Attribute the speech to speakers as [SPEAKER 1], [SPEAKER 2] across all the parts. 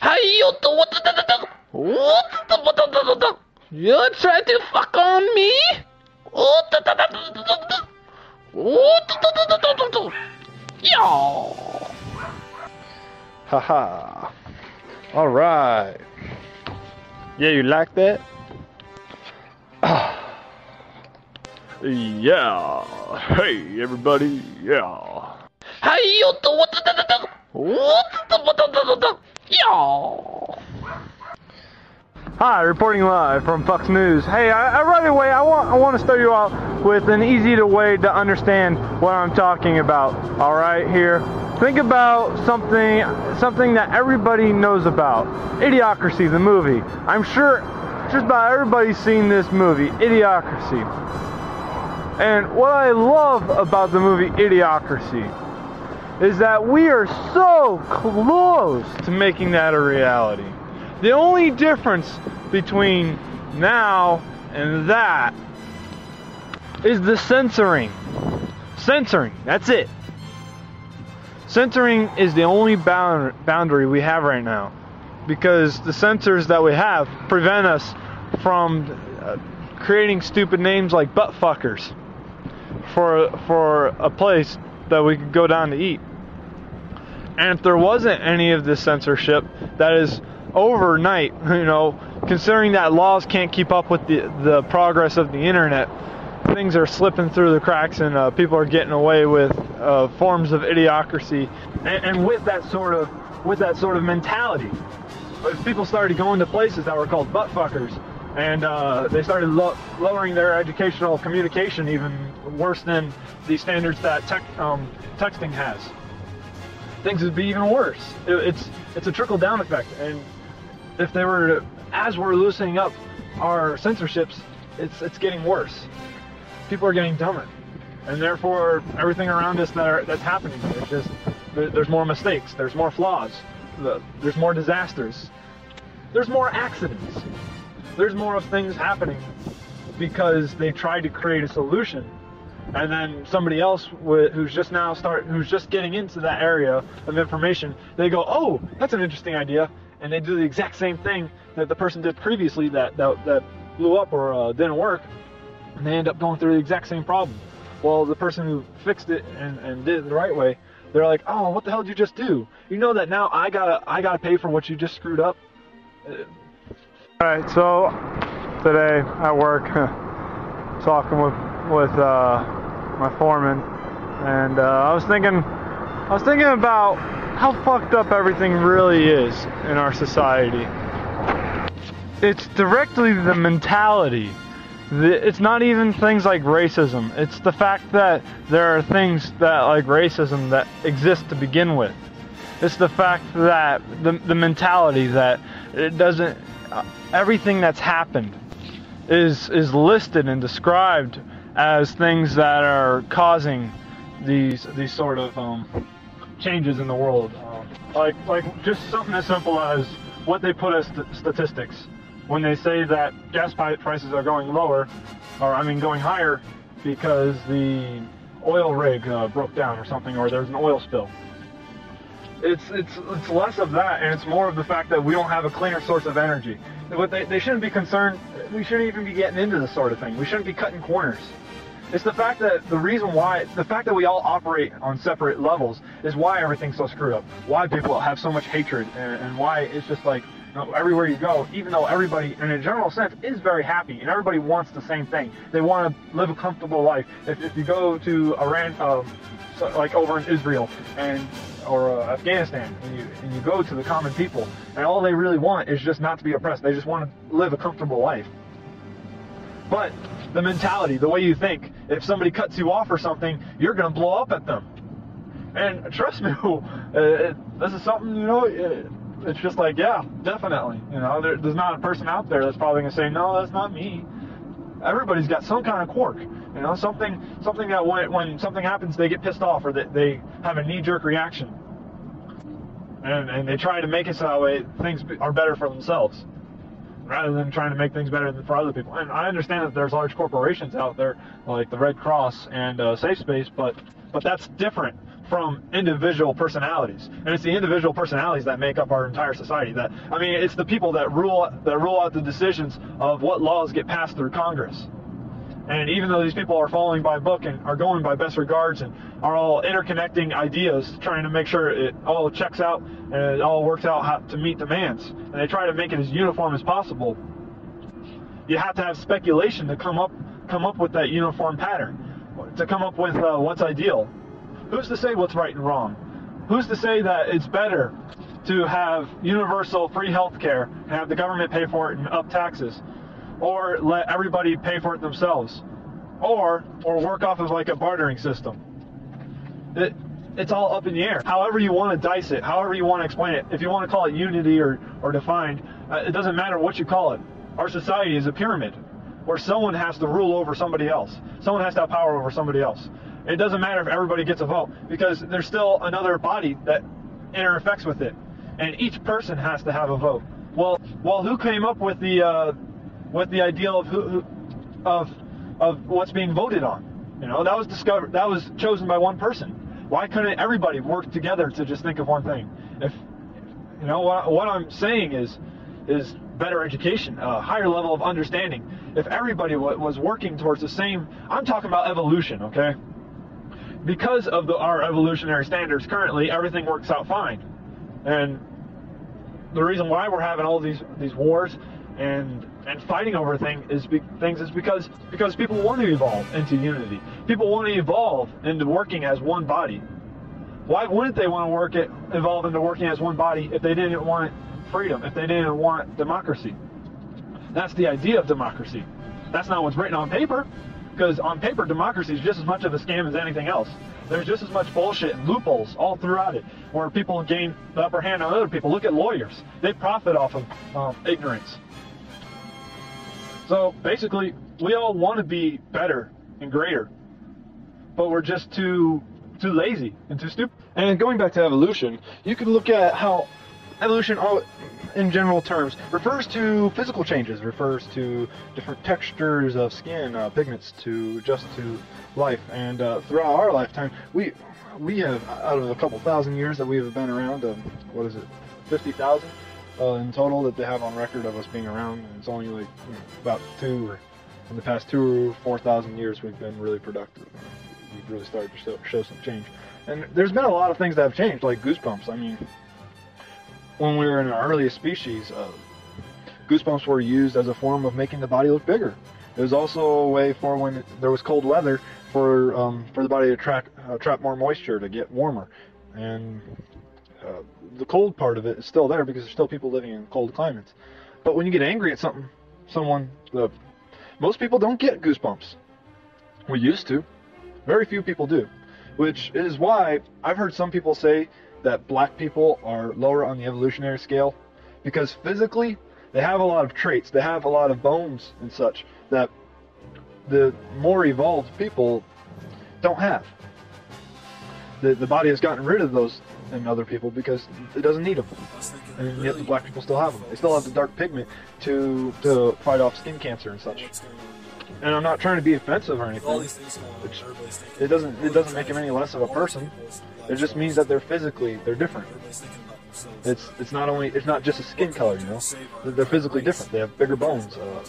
[SPEAKER 1] Hey, you do what the the what the what the You try to fuck on me? What the What the Yo.
[SPEAKER 2] Haha. All right. Yeah, you like that? yeah. Hey, everybody. Yeah.
[SPEAKER 1] Hey, you do what the What the what the the the Yo.
[SPEAKER 2] Hi, reporting live from Fox News. Hey, I, I right away I want I want to start you off with an easy to way to understand what I'm talking about. All right, here. Think about something something that everybody knows about. Idiocracy, the movie. I'm sure just about everybody's seen this movie, Idiocracy. And what I love about the movie Idiocracy is that we are so close to making that a reality. The only difference between now and that is the censoring. Censoring, that's it. Censoring is the only bound, boundary we have right now because the censors that we have prevent us from uh, creating stupid names like butt fuckers for for a place that we could go down to eat. And if there wasn't any of this censorship, that is overnight, you know, considering that laws can't keep up with the, the progress of the internet, things are slipping through the cracks and uh, people are getting away with uh, forms of idiocracy. And, and with that sort of with that sort of mentality, people started going to places that were called butt fuckers, and uh, they started lo- lowering their educational communication even worse than the standards that tech, um, texting has things would be even worse. It, it's it's a trickle down effect, and if they were to, as we're loosening up our censorships, it's it's getting worse. People are getting dumber, and therefore everything around us that are, that's happening is just there, there's more mistakes, there's more flaws, the, there's more disasters, there's more accidents, there's more of things happening because they tried to create a solution and then somebody else who's just now start who's just getting into that area of information they go oh that's an interesting idea. And they do the exact same thing that the person did previously that that, that blew up or uh, didn't work. And they end up going through the exact same problem. Well the person who fixed it and, and did it the right way they're like oh what the hell did you just do? You know that now i gotta i gotta pay for what you just screwed up? All right so today at work talking with with uh, my foreman, and uh, I was thinking, I was thinking about how fucked up everything really is in our society. It's directly the mentality. It's not even things like racism. It's the fact that there are things that like racism that exist to begin with. It's the fact that the the mentality that it doesn't. Uh, everything that's happened is is listed and described as things that are causing these these sort of um, changes in the world. Um, like like just something as simple as what they put as st statistics when they say that gas prices are going lower, or I mean going higher, because the oil rig uh, broke down or something, or there's an oil spill. It's it's it's less of that, and it's more of the fact that we don't have a cleaner source of energy. But they, they shouldn't be concerned. We shouldn't even be getting into this sort of thing. We shouldn't be cutting corners. It's the fact that the reason why, the fact that we all operate on separate levels is why everything's so screwed up. Why people have so much hatred and, and why it's just like, you know, everywhere you go, even though everybody, in a general sense, is very happy and everybody wants the same thing. They want to live a comfortable life. If, if you go to Iran, um, so, like over in Israel and or uh, Afghanistan, and you and you go to the common people, and all they really want is just not to be oppressed. They just want to live a comfortable life. But the mentality, the way you think. If somebody cuts you off or something, you're going to blow up at them. And trust me, uh, this is something, you know, it's just like, yeah, definitely. You know, there, there's not a person out there that's probably going to say, no, that's not me. Everybody's got some kind of quirk. You know, something something that when, when something happens, they get pissed off or they, they have a knee-jerk reaction. And, and they try to make it so that way things are better for themselves rather than trying to make things better for other people. And I understand that there's large corporations out there like the Red Cross and uh, Safe Space, but but that's different from individual personalities, and it's the individual personalities that make up our entire society. That I mean, it's the people that rule that rule out the decisions of what laws get passed through Congress. And even though these people are following by book and are going by best regards and are all interconnecting ideas, trying to make sure it all checks out and it all works out to meet demands, and they try to make it as uniform as possible, you have to have speculation to come up come up with that uniform pattern, to come up with uh, what's ideal. Who's to say what's right and wrong? Who's to say that it's better to have universal free health care and have the government pay for it and up taxes? Or let everybody pay for it themselves? Or or work off of like a bartering system? It, it's all up in the air. However you want to dice it, however you want to explain it. If you want to call it unity or, or defined, uh, it doesn't matter what you call it. Our society is a pyramid where someone has to rule over somebody else. Someone has to have power over somebody else. It doesn't matter if everybody gets a vote because there's still another body that interacts with it, and each person has to have a vote. Well, well, who came up with the uh, with the ideal of who, of of what's being voted on? You know, that was discovered. That was chosen by one person. Why couldn't everybody work together to just think of one thing? If you know what, what I'm saying is is better education, a higher level of understanding. If everybody was working towards the same, I'm talking about evolution, okay? Because of the, our evolutionary standards currently, everything works out fine. And the reason why we're having all these these wars and and fighting over thing is be, things is because because people want to evolve into unity. People want to evolve into working as one body. Why wouldn't they want to work it evolve into working as one body if they didn't want freedom, if they didn't want democracy? That's the idea of democracy. That's not what's written on paper. Because on paper, democracy is just as much of a scam as anything else. There's just as much bullshit and loopholes all throughout it, where people gain the upper hand on other people. Look at lawyers; they profit off of um, ignorance. So basically, we all want to be better and greater, but we're just too too lazy and too stupid. And going back to evolution, you can look at how evolution, all in general terms, refers to physical changes, refers to different textures of skin, uh, pigments to adjust to life. And uh, throughout our lifetime, we we have out of a couple thousand years that we have been around, um, what is it, fifty thousand? Uh, in total that they have on record of us being around. And it's only like you know, about two or in the past two or four thousand years we've been really productive. We've really started to show, show, some change. And there's been a lot of things that have changed, like goosebumps. I mean, when we were in our earliest species, uh, goosebumps were used as a form of making the body look bigger. It was also a way for when there was cold weather for um, for the body to track, uh, trap more moisture to get warmer. And uh, the cold part of it is still there because there's still people living in cold climates. But when you get angry at something, someone, the most people don't get goosebumps. We used to. Very few people do. Which is why I've heard some people say that black people are lower on the evolutionary scale because physically they have a lot of traits, they have a lot of bones and such that the more evolved people don't have. The, the body has gotten rid of those than other people because it doesn't need them. And yet the black people still have them. They still have the dark pigment to to fight off skin cancer and such. And I'm not trying to be offensive or anything. it doesn't it doesn't make them any less of a person. It just means that they're physically they're different. It's it's not only it's not just a skin color, you know. They're physically different. They have bigger bones. Uh,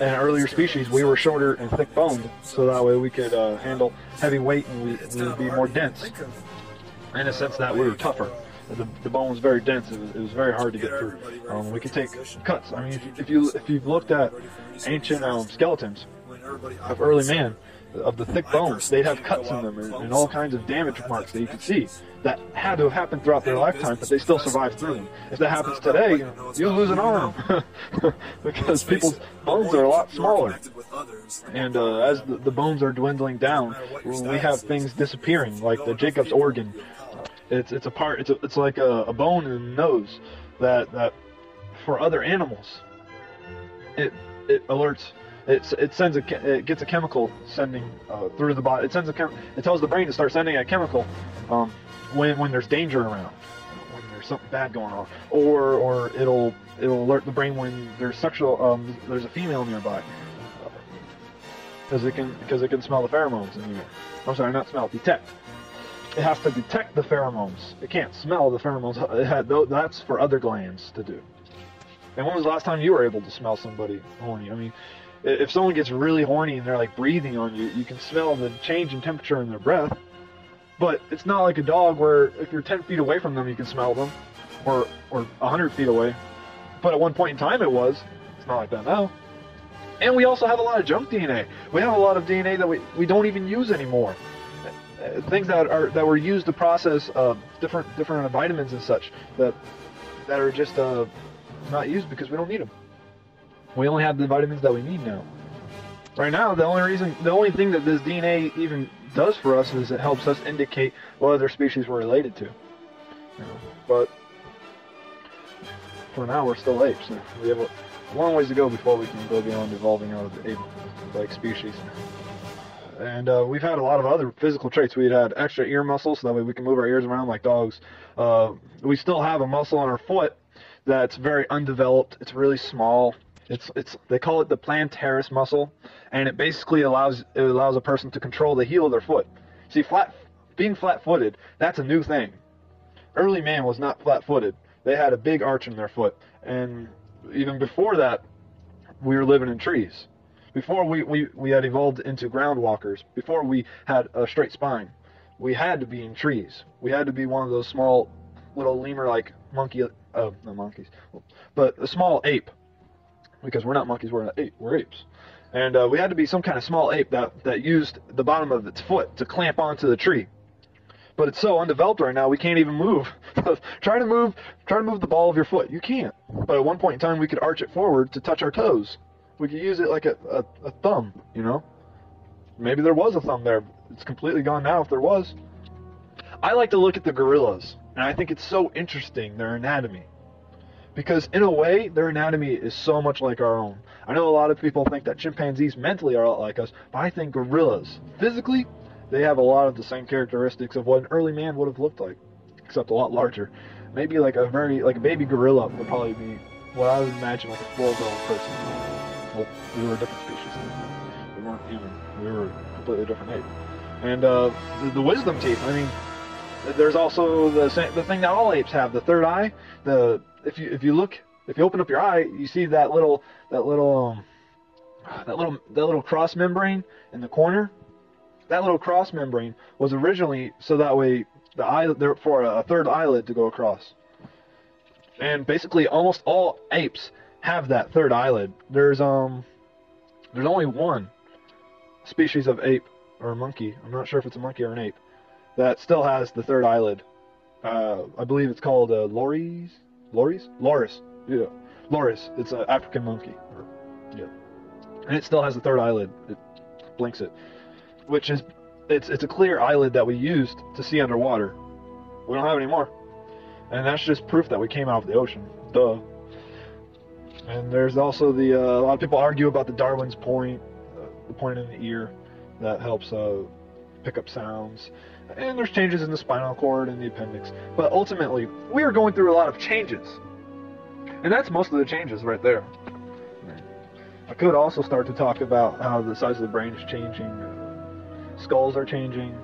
[SPEAKER 2] in earlier species, we were shorter and thick boned, so that way we could uh, handle heavy weight and we, we would be more dense in a sense that we were tougher. The, the bone was very dense. It was, it was very hard to get through. Um, we could take cuts. I mean, if if, you, if you've looked at ancient um, skeletons of early man, of the thick bones, they'd have cuts in them and, and, all kinds of damage marks that you could see that had to have happened throughout their lifetime, but they still survived through them. If that happens today, you lose an arm because people's bones are a lot smaller. And uh, as the, the, bones are dwindling down, we have things disappearing, like the Jacob's organ it's it's a part. It's a, it's like a, a bone in the nose that that for other animals, it it alerts. It, it sends a it gets a chemical sending uh, through the body. It sends a chem, it tells the brain to start sending a chemical um, when when there's danger around, when there's something bad going on, or or it'll it'll alert the brain when there's sexual um, there's a female nearby because it can because it can smell the pheromones in the air. I'm sorry, not smell, detect it has to detect the pheromones. It can't smell the pheromones. That's for other glands to do. And when was the last time you were able to smell somebody horny? I mean, if someone gets really horny and they're like breathing on you, you can smell the change in temperature in their breath. But it's not like a dog where if you're 10 feet away from them, you can smell them, or or 100 feet away. But at one point in time, it was. It's not like that now. And we also have a lot of junk DNA. We have a lot of DNA that we, we don't even use anymore. Things that are that were used to process uh, different different vitamins and such that that are just uh, not used because we don't need them. We only have the vitamins that we need now. Right now, the only reason, the only thing that this DNA even does for us is it helps us indicate what other species we're related to. You know, but for now, we're still apes. We have a long ways to go before we can go beyond evolving out of ape-like species. And uh, we've had a lot of other physical traits. We had extra ear muscles, so that way we can move our ears around like dogs. Uh, we still have a muscle on our foot that's very undeveloped. It's really small. It's it's they call it the plantaris muscle, and it basically allows it allows a person to control the heel of their foot. See, flat being flat-footed, that's a new thing. Early man was not flat-footed. They had a big arch in their foot, and even before that, we were living in trees. Before we, we, we had evolved into ground walkers, before we had a straight spine, we had to be in trees. We had to be one of those small little lemur-like monkey, uh, no monkeys, but a small ape because we're not monkeys, we're ape, we're apes. And uh, we had to be some kind of small ape that, that used the bottom of its foot to clamp onto the tree. But it's so undeveloped right now, we can't even move. try to move, try to move the ball of your foot. You can't. But at one point in time, we could arch it forward to touch our toes. We could use it like a, a, a thumb, you know. Maybe there was a thumb there. It's completely gone now. If there was, I like to look at the gorillas, and I think it's so interesting their anatomy because in a way their anatomy is so much like our own. I know a lot of people think that chimpanzees mentally are a lot like us, but I think gorillas physically they have a lot of the same characteristics of what an early man would have looked like, except a lot larger. Maybe like a very like a baby gorilla would probably be what I would imagine like a full-grown person. Well, we were a different species. We weren't human. We were completely different ape. And uh, the, the wisdom teeth. I mean, there's also the the thing that all apes have, the third eye. The if you if you look if you open up your eye, you see that little that little um, that little that little cross membrane in the corner. That little cross membrane was originally so that way the eye there for a third eyelid to go across. And basically, almost all apes have that third eyelid. There's um there's only one species of ape or monkey. I'm not sure if it's a monkey or an ape that still has the third eyelid. Uh, I believe it's called uh, Loris. Loris? Loris. Yeah. Loris. It's an African monkey. Yeah. And it still has the third eyelid. It blinks it. Which is, it's, it's a clear eyelid that we used to see underwater. We don't have any more. And that's just proof that we came out of the ocean. Duh. And there's also the, uh, a lot of people argue about the Darwin's point, uh, the point in the ear that helps uh, pick up sounds and there's changes in the spinal cord and the appendix. But ultimately, we are going through a lot of changes. And that's most of the changes right there. I could also start to talk about how the size of the brain is changing, skulls are changing,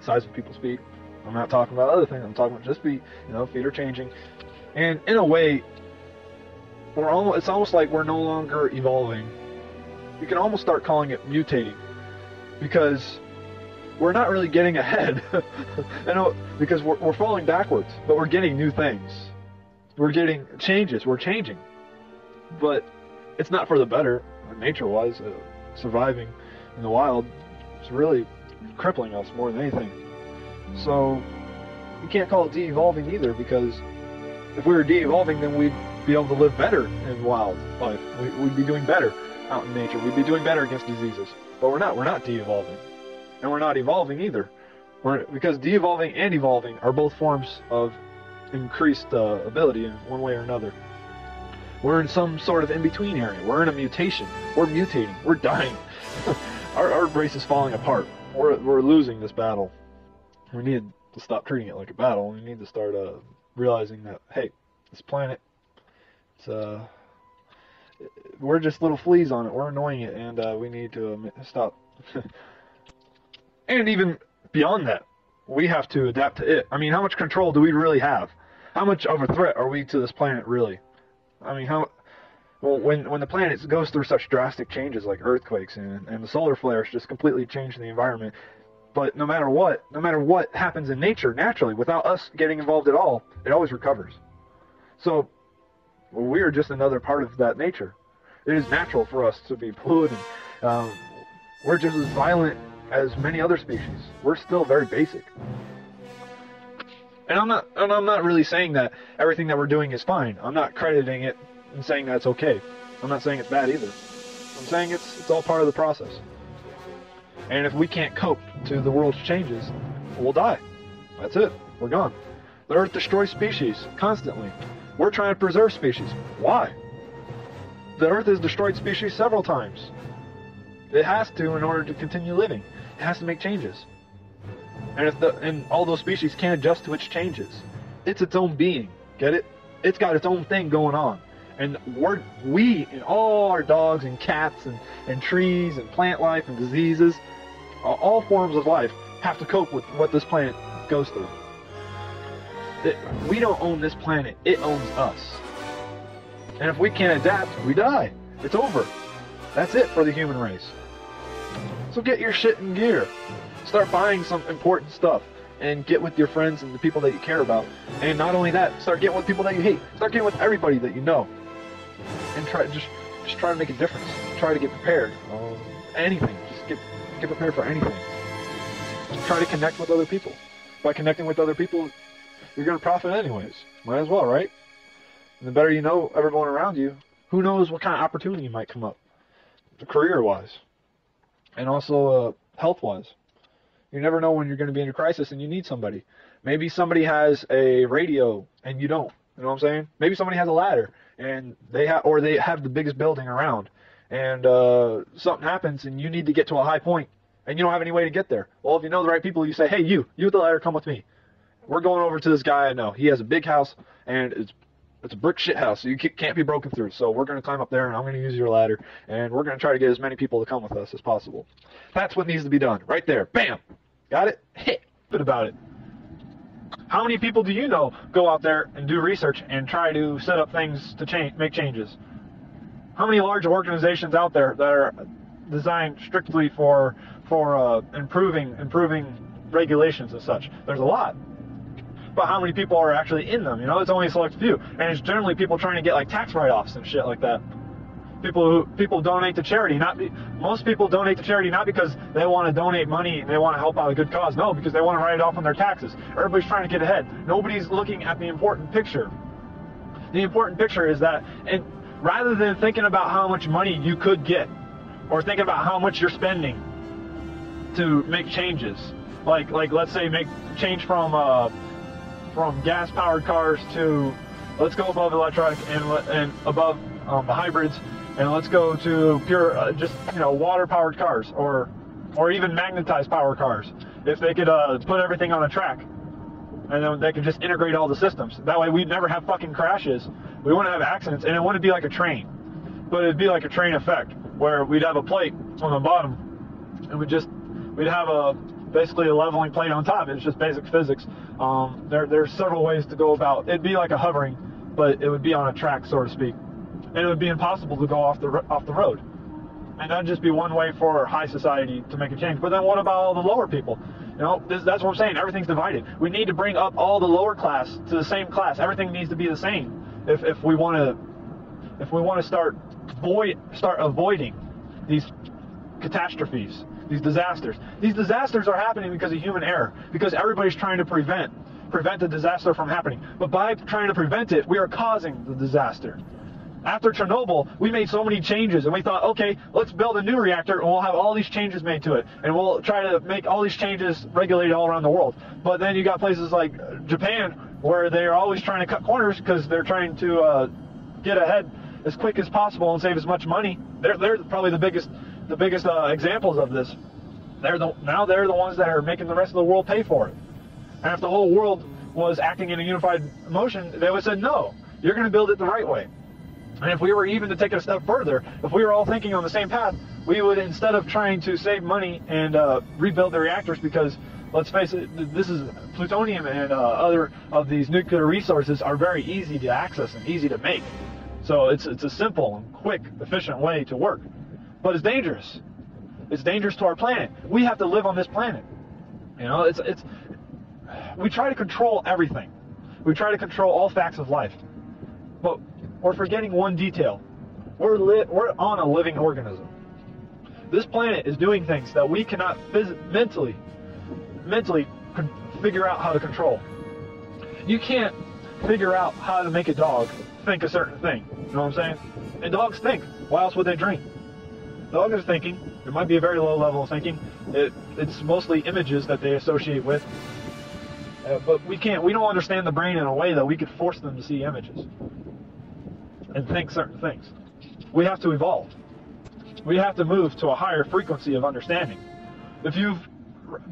[SPEAKER 2] size of people's feet. I'm not talking about other things. I'm talking about just feet. You know, feet are changing, and in a way, we're. It's almost like we're no longer evolving. You can almost start calling it mutating, because we're not really getting ahead. I know because we're, we're falling backwards, but we're getting new things. We're getting changes. We're changing, but it's not for the better. Nature-wise, uh, surviving in the wild is really crippling us more than anything. So you can't call it de-evolving either, because if we were de-evolving, then we'd be able to live better in wildlife. We'd be doing better out in nature. We'd be doing better against diseases. But we're not. We're not de-evolving and we're not evolving either. We're, because de-evolving and evolving are both forms of increased uh, ability in one way or another. We're in some sort of in-between area. We're in a mutation. We're mutating. We're dying. our, our race is falling apart. We're, we're losing this battle. We need to stop treating it like a battle. We need to start uh, realizing that, hey, this planet, it's, uh, we're just little fleas on it. We're annoying it, and uh, we need to stop and even beyond that, we have to adapt to it. I mean, how much control do we really have? How much of a threat are we to this planet really? I mean, how well when when the planet goes through such drastic changes like earthquakes and, and the solar flares just completely change the environment. But no matter what, no matter what happens in nature naturally, without us getting involved at all, it always recovers. So we are just another part of that nature. It is natural for us to be polluted. Um, we're just as violent as many other species. We're still very basic. And I'm not and I'm not really saying that everything that we're doing is fine. I'm not crediting it and saying that it's okay. I'm not saying it's bad either. I'm saying it's it's all part of the process. And if we can't cope to the world's changes, we'll die. That's it. We're gone. The Earth destroys species constantly. We're trying to preserve species. Why? The Earth has destroyed species several times. It has to in order to continue living. It has to make changes. And if the and all those species can't adjust to its changes, it's its own being. Get it? It's got its own thing going on. And we're, we and all our dogs and cats and, and trees and plant life and diseases, all forms of life have to cope with what this planet goes through. It, we don't own this planet, it owns us. And if we can't adapt, we die. It's over. That's it for the human race. So get your shit in gear. Start buying some important stuff and get with your friends and the people that you care about. And not only that, start getting with people that you hate. Start getting with everybody that you know. And try just just try to make a difference. Try to get prepared. Um, anything. Just get get prepared for anything. Try to connect with other people. By connecting with other people, you're going to profit anyways. Might as well, right? And the better you know everyone around you, who knows what kind of opportunity might come up, career-wise, and also uh, health-wise. You never know when you're going to be in a crisis and you need somebody. Maybe somebody has a radio and you don't. You know what I'm saying? Maybe somebody has a ladder and they have, or they have the biggest building around, and uh, something happens and you need to get to a high point and you don't have any way to get there. Well, if you know the right people, you say, "Hey, you, you with the ladder, come with me. We're going over to this guy I know. He has a big house and it's it's a brick shit house, so you can't be broken through. So we're going to climb up there, and I'm going to use your ladder, and we're going to try to get as many people to come with us as possible. That's what needs to be done, right there. Bam, got it. Hit. Bit about it. How many people do you know go out there and do research and try to set up things to change, make changes? How many large organizations out there that are designed strictly for for uh, improving improving regulations and such? There's a lot but how many people are actually in them? You know, it's only a select few, and it's generally people trying to get like tax write-offs and shit like that. People who people donate to charity. Not be, most people donate to charity not because they want to donate money and they want to help out a good cause. No, because they want to write it off on their taxes. Everybody's trying to get ahead. Nobody's looking at the important picture. The important picture is that, and rather than thinking about how much money you could get, or thinking about how much you're spending to make changes, like like let's say make change from uh, from gas-powered cars to let's go above electronic and and above um, the hybrids, and let's go to pure uh, just you know water-powered cars or or even magnetized power cars. If they could uh, put everything on a track, and then they could just integrate all the systems. That way, we'd never have fucking crashes. We wouldn't have accidents, and it wouldn't be like a train, but it'd be like a train effect where we'd have a plate on the bottom, and we just we'd have a basically a leveling plate on top. It's just basic physics. Um, there, there's several ways to go about. It'd be like a hovering, but it would be on a track, so to speak, and it would be impossible to go off the off the road. And that'd just be one way for high society to make a change. But then what about all the lower people? You know, this, that's what I'm saying. Everything's divided. We need to bring up all the lower class to the same class. Everything needs to be the same if, if we want to if we want to start void start avoiding these catastrophes these disasters. These disasters are happening because of human error, because everybody's trying to prevent prevent the disaster from happening. But by trying to prevent it, we are causing the disaster. After Chernobyl, we made so many changes, and we thought, okay, let's build a new reactor, and we'll have all these changes made to it, and we'll try to make all these changes regulated all around the world. But then you got places like Japan, where they're always trying to cut corners because they're trying to uh, get ahead as quick as possible and save as much money. They're, they're probably the biggest the biggest uh, examples of this. They're the, now they're the ones that are making the rest of the world pay for it. And if the whole world was acting in a unified motion, they would said, no, you're going to build it the right way. And if we were even to take it a step further, if we were all thinking on the same path, we would, instead of trying to save money and uh, rebuild the reactors because let's face it, this is plutonium and uh, other of these nuclear resources are very easy to access and easy to make. So it's it's a simple and quick, efficient way to work. But it's dangerous. It's dangerous to our planet. We have to live on this planet. You know, it's it's we try to control everything. We try to control all facts of life. But we're forgetting one detail. We're we're on a living organism. This planet is doing things that we cannot phys- mentally mentally con- figure out how to control. You can't figure out how to make a dog think a certain thing. You know what I'm saying? And dogs think. Why else would they drink? Dogs are thinking. It might be a very low level of thinking. It, it's mostly images that they associate with. Uh, but we can't. We don't understand the brain in a way that we could force them to see images and think certain things. We have to evolve. We have to move to a higher frequency of understanding. If you've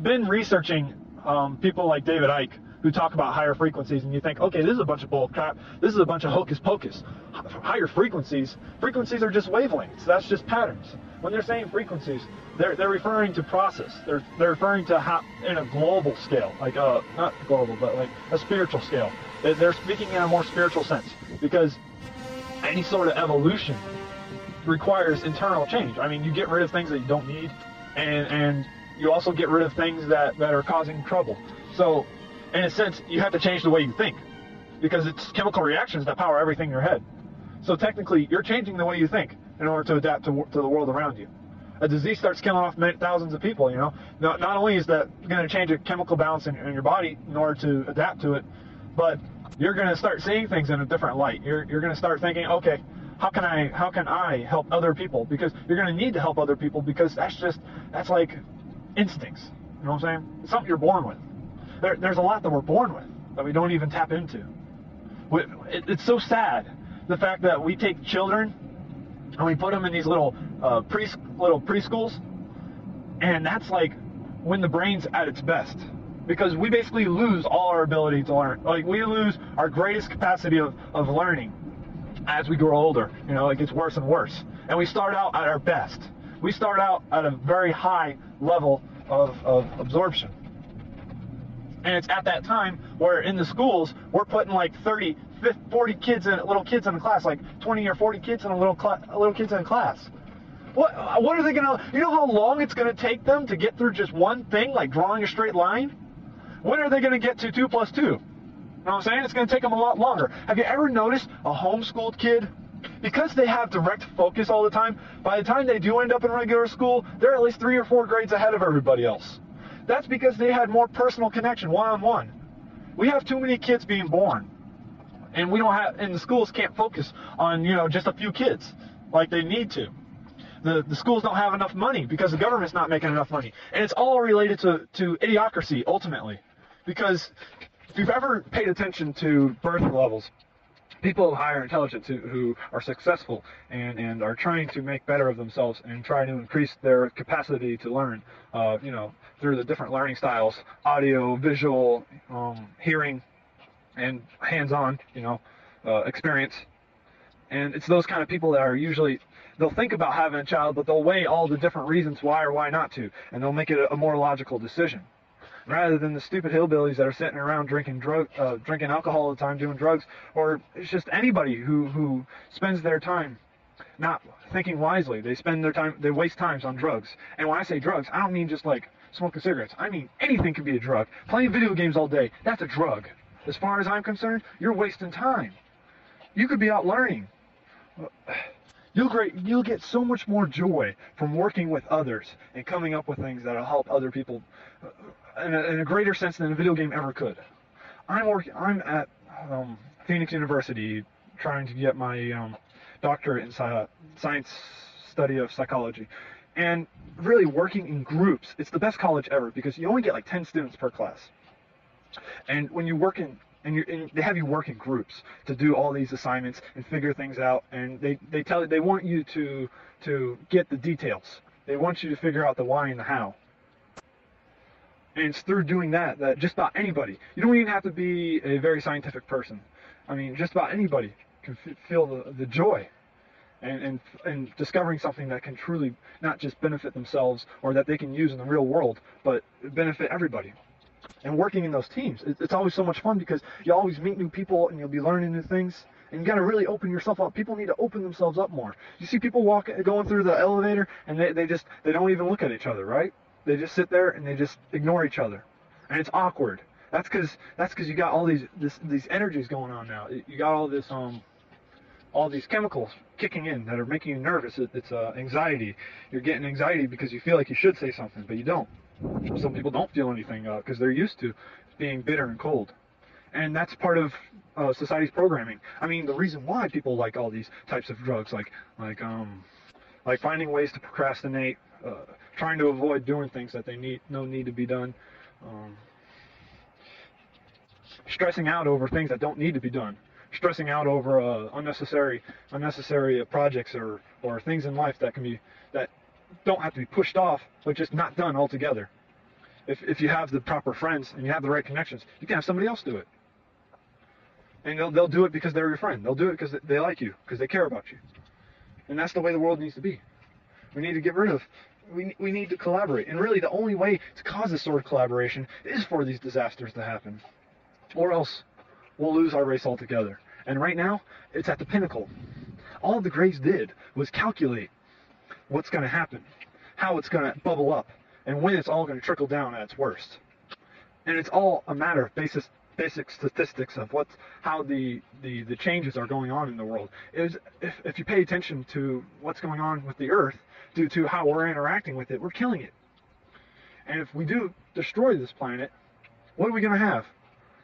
[SPEAKER 2] been researching um, people like David Icke who talk about higher frequencies, and you think, okay, this is a bunch of bull crap. This is a bunch of hocus pocus. Higher frequencies, frequencies are just wavelengths. That's just patterns. When they're saying frequencies, they're, they're referring to process. They're, they're referring to how, in a global scale, like uh, not global, but like a spiritual scale. They're- They're speaking in a more spiritual sense because any sort of evolution requires internal change. I mean, you get rid of things that you don't need, and and you also get rid of things that that are causing trouble. So, in a sense, you have to change the way you think because it's chemical reactions that power everything in your head. So technically, you're changing the way you think in order to adapt to, to the world around you. A disease starts killing off thousands of people. You know, not, not only is that going to change a chemical balance in, in your body in order to adapt to it, but you're going to start seeing things in a different light. You're, you're going to start thinking, okay, how can I how can I help other people? Because you're going to need to help other people because that's just that's like instincts. You know what I'm saying? It's something you're born with. There, there's a lot that we're born with that we don't even tap into. It's so sad the fact that we take children and we put them in these little uh, pre little preschools, and that's like when the brain's at its best because we basically lose all our ability to learn. Like we lose our greatest capacity of, of learning as we grow older. You know, it gets worse and worse, and we start out at our best. We start out at a very high level of, of absorption. And it's at that time where in the schools we're putting like 30, 50, 40 kids and little kids in a class, like 20 or 40 kids in a little cla- little kids in a class. What what are they gonna? You know how long it's gonna take them to get through just one thing, like drawing a straight line? When are they gonna get to two plus two? You know what I'm saying? It's gonna take them a lot longer. Have you ever noticed a homeschooled kid? Because they have direct focus all the time, by the time they do end up in regular school, they're at least three or four grades ahead of everybody else. That's because they had more personal connection, one-on-one. We have too many kids being born, and we don't have, and the schools can't focus on you know just a few kids like they need to. The, the schools don't have enough money because the government's not making enough money, and it's all related to to idiocracy ultimately, because if you've ever paid attention to birth levels, people of higher intelligence who, who are successful and, and are trying to make better of themselves and trying to increase their capacity to learn, uh, you know, through the different learning styles, audio, visual, um, hearing, and hands-on, you know, uh, experience. And it's those kind of people that are usually they'll think about having a child, but they'll weigh all the different reasons why or why not to, and they'll make it a, a more logical decision rather than the stupid hillbillies that are sitting around drinking drug, uh, drinking alcohol all the time, doing drugs, or it's just anybody who who spends their time not thinking wisely. They spend their time, they waste times on drugs. And when I say drugs, I don't mean just like smoking cigarettes. I mean anything can be a drug. Playing video games all day, that's a drug. As far as I'm concerned, you're wasting time. You could be out learning. You'll great, you'll get so much more joy from working with others and coming up with things that'll help other people uh, in a, in a greater sense than a video game ever could. I'm working. I'm at um, Phoenix University trying to get my um, doctorate in sci- science study of psychology, and really working in groups. It's the best college ever because you only get like 10 students per class, and when you work in and, you and they have you work in groups to do all these assignments and figure things out, and they they tell you they want you to to get the details. They want you to figure out the why and the how. And it's through doing that that just about anybody, you don't even have to be a very scientific person. I mean, just about anybody can f- feel the, the joy and, and, and discovering something that can truly not just benefit themselves or that they can use in the real world, but benefit everybody. And working in those teams. It, it's always so much fun because you always meet new people and you'll be learning new things. And you got to really open yourself up. People need to open themselves up more. You see people walking, going through the elevator, and they, they just they don't even look at each other, right? They just sit there and they just ignore each other, and it's awkward. That's because that's because you got all these this, these energies going on now. You got all this um all these chemicals kicking in that are making you nervous. It, it's uh, anxiety. You're getting anxiety because you feel like you should say something, but you don't. Some people don't feel anything because uh, they're used to being bitter and cold. And that's part of uh, society's programming. I mean, the reason why people like all these types of drugs, like like um, like finding ways to procrastinate, uh, trying to avoid doing things that they need no need to be done, um, stressing out over things that don't need to be done, stressing out over uh, unnecessary unnecessary uh, projects or or things in life that can be don't have to be pushed off, but just not done altogether. If if you have the proper friends and you have the right connections, you can have somebody else do it. And they'll they'll do it because they're your friend. They'll do it because they like you, because they care about you. And that's the way the world needs to be. We need to get rid of we, we need to collaborate. And really, the only way to cause this sort of collaboration is for these disasters to happen. Or else we'll lose our race altogether. And right now, it's at the pinnacle. All the Greys did was calculate what's going to happen, how it's going to bubble up, and when it's all going to trickle down at its worst. And it's all a matter of basic, basic statistics of what's, how the, the, the changes are going on in the world. Is if, if you pay attention to what's going on with the Earth, due to how we're interacting with it, we're killing it. And if we do destroy this planet, what are we going to have?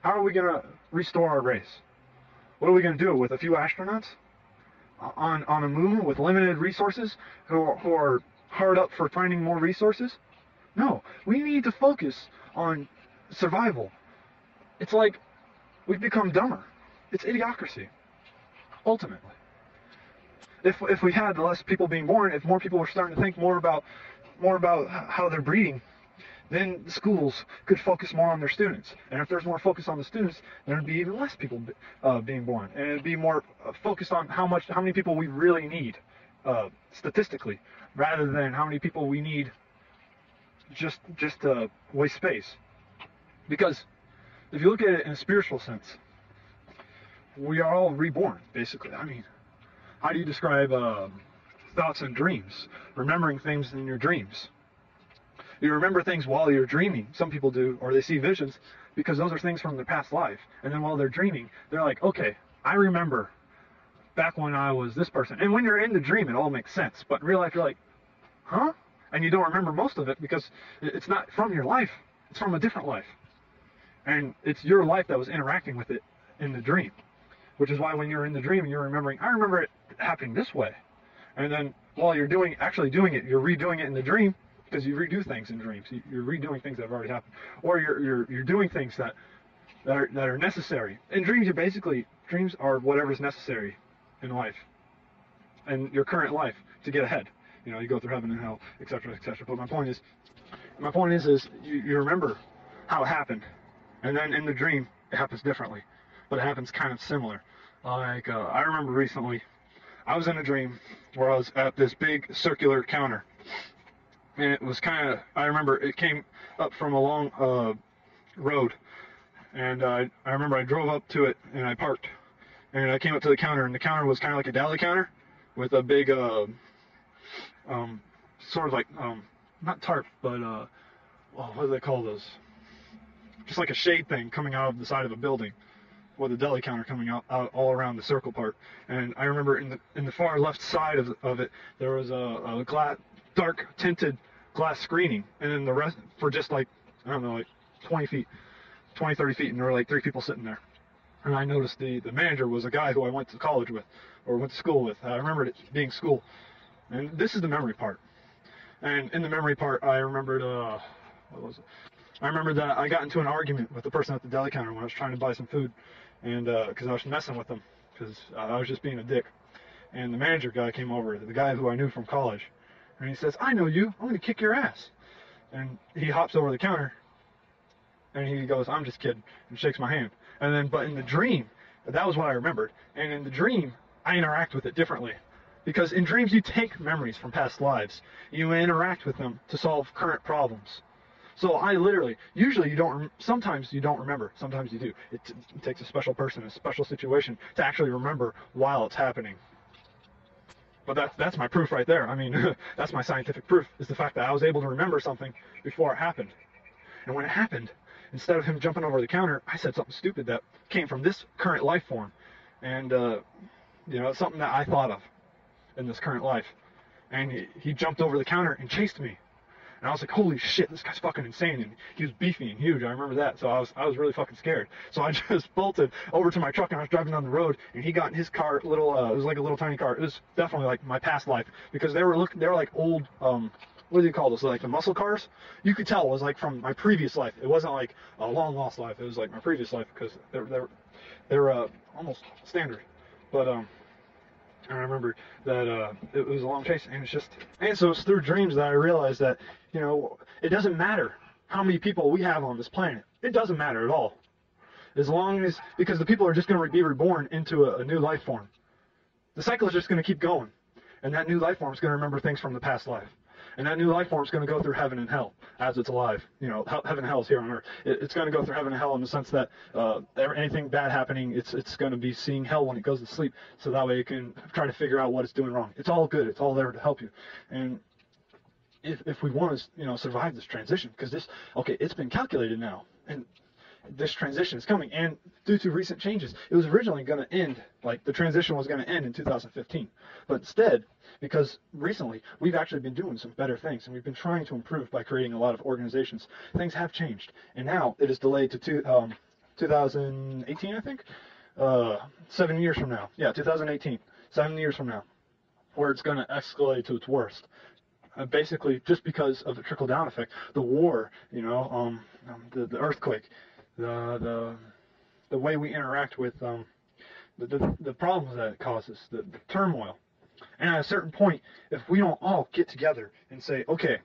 [SPEAKER 2] How are we going to restore our race? What are we going to do with a few astronauts on on a moon with limited resources who are, who are hard up for finding more resources? No, we need to focus on survival. It's like we've become dumber. It's idiocracy, ultimately if if we had less people being born, if more people were starting to think more about more about how they're breeding, then the schools could focus more on their students. And if there's more focus on the students, there'd be even less people uh, being born, and it'd be more uh, focused on how much how many people we really need uh, statistically, rather than how many people we need just just to waste space. Because if you look at it in a spiritual sense, we are all reborn, basically. I mean, how do you describe uh, thoughts and dreams? Remembering things in your dreams. You remember things while you're dreaming. Some people do, or they see visions, because those are things from their past life. And then while they're dreaming, they're like, okay, I remember back when I was this person. And when you're in the dream, it all makes sense. But in real life, you're like, huh? And you don't remember most of it because it's not from your life. It's from a different life. And it's your life that was interacting with it in the dream. Which is why when you're in the dream, you're remembering, I remember it happening this way. And then while you're doing, actually doing it, you're redoing it in the dream because you redo things in dreams. You're redoing things that have already happened, or you're you're you're doing things that that are that are necessary. In dreams, you basically dreams are whatever's necessary in life, and your current life to get ahead. You know, you go through heaven and hell, etc., etc. But my point is, my point is, is you, you remember how it happened, and then in the dream it happens differently, but it happens kind of similar. Like uh, I remember recently I was in a dream where I was at this big circular counter. And it was kind of, I remember it came up from a long uh, road. And uh, I remember I drove up to it and I parked. And I came up to the counter, and the counter was kind of like a deli counter with a big, uh, um, sort of like, um, not tarp, but, uh, oh, what do they call those? Just like a shade thing coming out of the side of a building with a deli counter coming out, out all around the circle part. And I remember in the in the far left side of, of it there was a, a glass, dark tinted glass screening, and then the rest for just like I don't know like 20 feet, 20 30 feet, and there were like three people sitting there. And I noticed the the manager was a guy who I went to college with or went to school with. I remembered it being school. And this is the memory part. And in the memory part, I remembered uh, what was it? I remember that I got into an argument with the person at the deli counter when I was trying to buy some food, and because uh, I was messing with them, because I was just being a dick. And the manager guy came over, the guy who I knew from college, and he says, "I know you. I'm gonna kick your ass." And he hops over the counter, and he goes, "I'm just kidding," and shakes my hand. And then, but in the dream, that was what I remembered. And in the dream, I interact with it differently. Because in dreams, you take memories from past lives. You interact with them to solve current problems. So I literally, usually you don't, sometimes you don't remember, sometimes you do. It, t- it takes a special person, a special situation to actually remember while it's happening. But that's that's my proof right there. I mean, that's my scientific proof is the fact that I was able to remember something before it happened. And when it happened, instead of him jumping over the counter, I said something stupid that came from this current life form, and uh, you know, something that I thought of in this current life. And he, he jumped over the counter and chased me. And I was like, holy shit, this guy's fucking insane. And he was beefy and huge. I remember that. So I was, I was really fucking scared. So I just bolted over to my truck and I was driving down the road and he got in his car, little, uh, it was like a little tiny car. It was definitely like my past life because they were looking, they were like old, um, what do you call those? Like the muscle cars? You could tell it was like from my previous life. It wasn't like a long lost life. It was like my previous life because they're, they're, they're, uh, almost standard. But, um, and I remember that uh, it was a long chase, and it's just, and so it's through dreams that I realized that, you know, it doesn't matter how many people we have on this planet. It doesn't matter at all. As long as, because the people are just going to be reborn into a, a new life form. The cycle is just going to keep going. And that new life form is going to remember things from the past life. And that new life form is going to go through heaven and hell as it's alive. You know, he- heaven and hell is here on earth. It, it's going to go through heaven and hell in the sense that uh, anything bad happening, it's it's going to be seeing hell when it goes to sleep, so that way it can try to figure out what it's doing wrong. It's all good. It's all there to help you. And if if we want to, you know, survive this transition, because this, okay, it's been calculated now, and this transition is coming. And due to recent changes, it was originally going to end, like the transition was going to end in 2015. But instead, because recently we've actually been doing some better things and we've been trying to improve by creating a lot of organizations, things have changed. And now it is delayed to two, um, 2018, I think? Uh, seven years from now. Yeah, 2018. Seven years from now. Where it's going to escalate to its worst uh, basically just because of the trickle down effect, the war, you know, um, um, the, the earthquake, the the the way we interact with um, the, the the problems that it causes, the, the turmoil, and at a certain point, if we don't all get together and say, okay,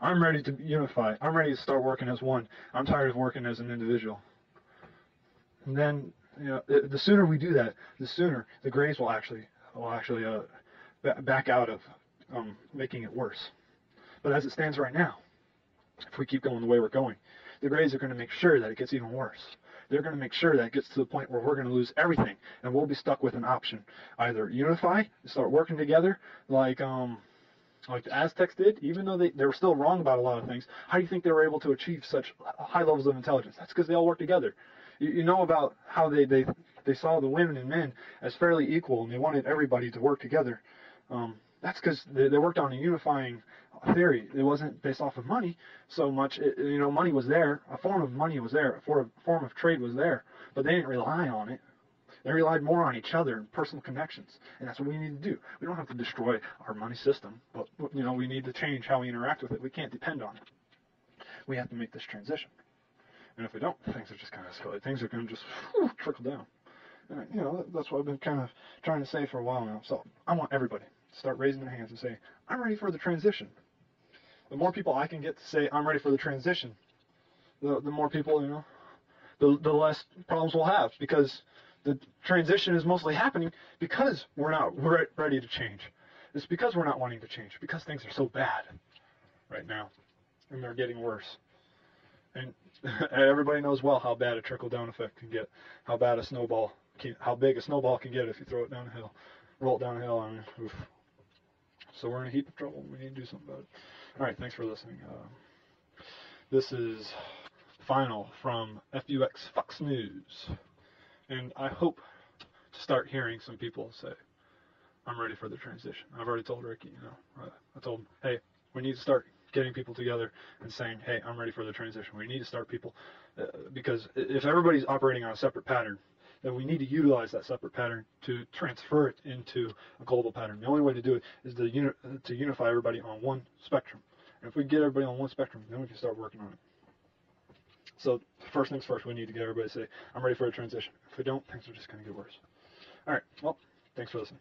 [SPEAKER 2] I'm ready to unify, I'm ready to start working as one, I'm tired of working as an individual, and then you know, the, the sooner we do that, the sooner the Greys will actually will actually uh, back out of um, making it worse. But as it stands right now, if we keep going the way we're going, the Greys are going to make sure that it gets even worse. They're going to make sure that it gets to the point where we're going to lose everything, and we'll be stuck with an option: either unify, start working together, like um, like the Aztecs did, even though they, they were still wrong about a lot of things. How do you think they were able to achieve such high levels of intelligence? That's because they all worked together. You, you know about how they, they they saw the women and men as fairly equal, and they wanted everybody to work together. Um, that's because they, they worked on a unifying theory. It wasn't based off of money so much. It, you know, money was there. A form of money was there. A form of, form of trade was there. But they didn't rely on it. They relied more on each other and personal connections. And that's what we need to do. We don't have to destroy our money system, but, you know, we need to change how we interact with it. We can't depend on it. We have to make this transition. And if we don't, things are just going to escalate. Things are going to just whew, trickle down. And, you know, that's what I've been kind of trying to say for a while now. So I want everybody start raising their hands and say, I'm ready for the transition. The more people I can get to say, I'm ready for the transition, the, the more people, you know, the, the less problems we'll have because the transition is mostly happening because we're not re- ready to change. It's because we're not wanting to change, because things are so bad right now and they're getting worse. And everybody knows well how bad a trickle down effect can get, how bad a snowball, can, how big a snowball can get if you throw it down a hill, roll it down a hill. I mean, oof. So we're in a heap of trouble. We need to do something about it. All right, thanks for listening. Uh, this is final from FUX Fox News, and I hope to start hearing some people say, "I'm ready for the transition." I've already told Ricky, you know, uh, I told him, "Hey, we need to start getting people together and saying, "Hey, I'm ready for the transition." We need to start people uh, because if everybody's operating on a separate pattern, then we need to utilize that separate pattern to transfer it into a global pattern. The only way to do it is to, uni- to unify everybody on one spectrum. And if we get everybody on one spectrum, then we can start working on it. So first things first, we need to get everybody to say, I'm ready for a transition. If we don't, things are just going to get worse. All right, well, thanks for listening.